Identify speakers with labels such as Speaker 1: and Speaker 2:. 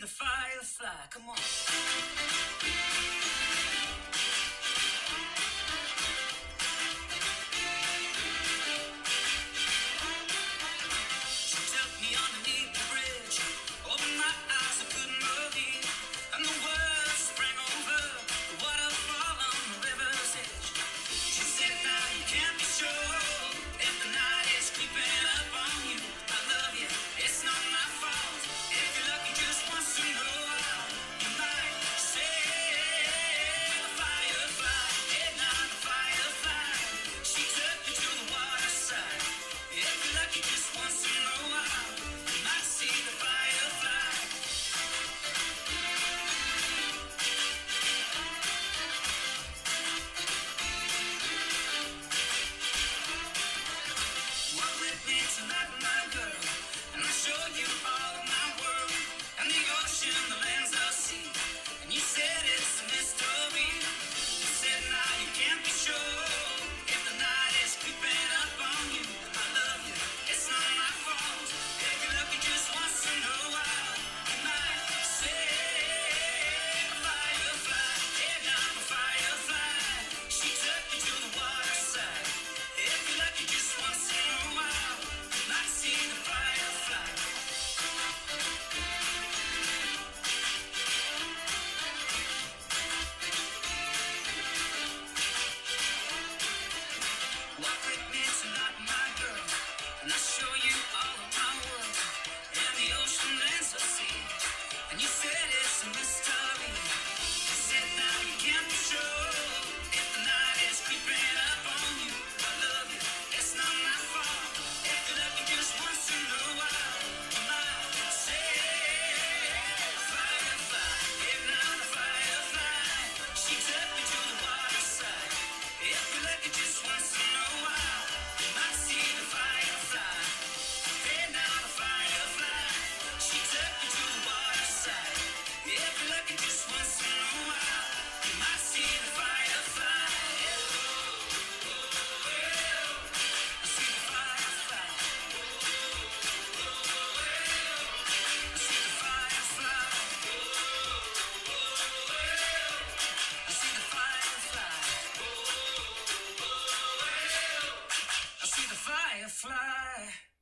Speaker 1: the firefly. Come on. Show you see the firefly.